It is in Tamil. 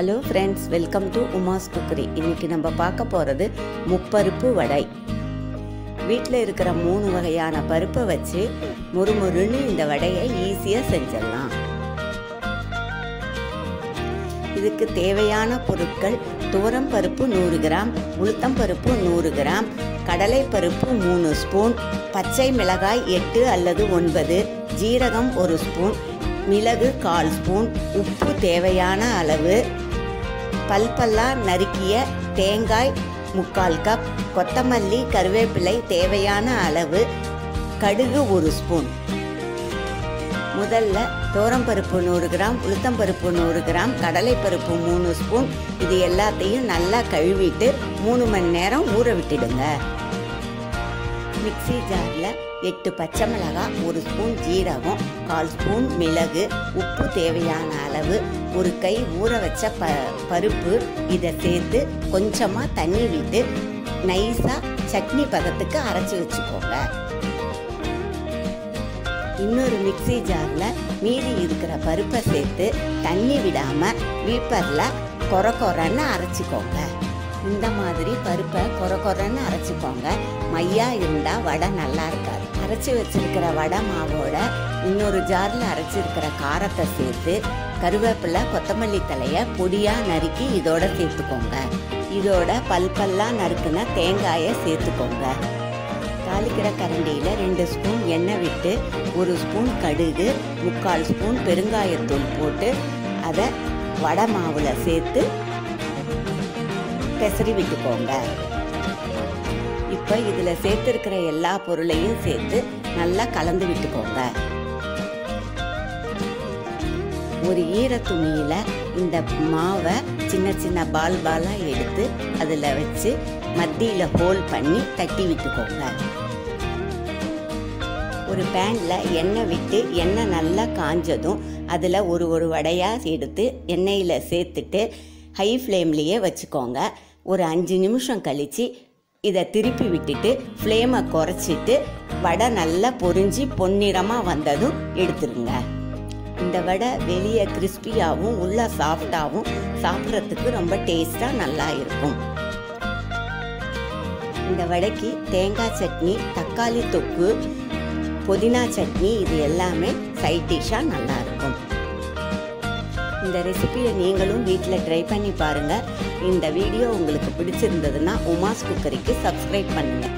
Hello friends welcome to Uma's cookery இன்னைக்கு நம்ம பார்க்க போகிறது முப்பருப்பு வடை. வீட்டில் இருக்கிற மூணு வகையான பருப்பை வச்சு முறுமுறுன்னு இந்த வடையை ஈஸியாக செஞ்சிடலாம். இதுக்கு தேவையான பொருட்கள் துவரம் பருப்பு நூறு கிராம் உளுத்தம் பருப்பு நூறு கிராம் கடலை பருப்பு மூணு ஸ்பூன் பச்சை மிளகாய் எட்டு அல்லது ஒன்பது ஜீரகம் ஒரு ஸ்பூன் மிளகு கால் ஸ்பூன் உப்பு தேவையான அளவு பல்பல்லா நறுக்கிய தேங்காய் முக்கால் கப் கொத்தமல்லி கருவேப்பிலை தேவையான அளவு கடுகு ஒரு ஸ்பூன். முதல்ல பருப்பு நூறு கிராம் உளுத்தம்பருப்பு நூறு கிராம் கடலைப்பருப்பு மூணு ஸ்பூன். இது எல்லாத்தையும் நல்லா கழுவிட்டு மூணு மணி நேரம் ஊற விட்டுடுங்க. மிக்சி ஜாரில் எட்டு பச்சை மிளகாய் ஒரு ஸ்பூன் ஜீரகம் கால் ஸ்பூன் மிளகு உப்பு தேவையான அளவு ஒரு கை ஊற வச்ச ப பருப்பு இதை சேர்த்து கொஞ்சமாக தண்ணி விட்டு நைஸாக சட்னி பதத்துக்கு அரைச்சி வச்சுக்கோங்க. இன்னொரு மிக்சி ஜாரில் மீதி இருக்கிற பருப்பை சேர்த்து தண்ணி விடாமல் வீப்பரில் கொர கொரன்னு அரைச்சிக்கோங்க. இந்த மாதிரி பருப்பை கொர கொரன்னு அரைச்சிக்கோங்க. மையாக இருந்தால் வடை நல்லா இருக்காது. அரைச்சி வச்சிருக்கிற வடை மாவோட இன்னொரு ஜாரில் அரைச்சிருக்கிற காரத்தை சேர்த்து கருவேப்பிலை கொத்தமல்லி தலையை பொடியாக நறுக்கி இதோட சேர்த்துக்கோங்க. இதோட பல் பல்லாக நறுக்குன தேங்காயை சேர்த்துக்கோங்க. தாளிக்கிற கரண்டியில் ரெண்டு ஸ்பூன் எண்ணெய் விட்டு ஒரு ஸ்பூன் கடுகு முக்கால் ஸ்பூன் பெருங்காயத்தூள் போட்டு அதை வடை மாவில் சேர்த்து பெசரி விட்டுக்கோங்க. இப்போ இதில் சேர்த்துருக்கிற எல்லா பொருளையும் சேர்த்து நல்லா கலந்து விட்டுக்கோங்க. ஒரு ஈர துணியில் இந்த மாவை சின்ன சின்ன பால் பாலாக எடுத்து அதில் வச்சு மத்தியில் ஹோல் பண்ணி தட்டி விட்டுக்கோங்க. ஒரு பேனில் எண்ணெய் விட்டு எண்ணெய் நல்லா காஞ்சதும் அதில் ஒரு ஒரு வடையாக எடுத்து எண்ணெயில் சேர்த்துட்டு ஹை ஃப்ளேம்லேயே வச்சுக்கோங்க. ஒரு அஞ்சு நிமிஷம் கழித்து இதை திருப்பி விட்டுட்டு ஃப்ளேமை குறைச்சிட்டு வடை நல்லா பொறிஞ்சி பொன்னிறமாக வந்ததும் எடுத்துருங்க. இந்த வடை வெளியே கிறிஸ்பியாகவும் உள்ள சாஃப்டாகவும் சாப்பிட்றதுக்கு ரொம்ப டேஸ்ட்டாக நல்லா இருக்கும். இந்த வடைக்கு தேங்காய் சட்னி தக்காளி தொக்கு புதினா சட்னி இது எல்லாமே சைட் டிஷ்ஷாக நல்லாயிருக்கும் இந்த ரெசிபியை நீங்களும் வீட்டில் ட்ரை பண்ணி பாருங்கள் இந்த வீடியோ உங்களுக்கு பிடிச்சிருந்ததுன்னா உமாஸ் குக்கரிக்கு சப்ஸ்கிரைப் பண்ணுங்கள்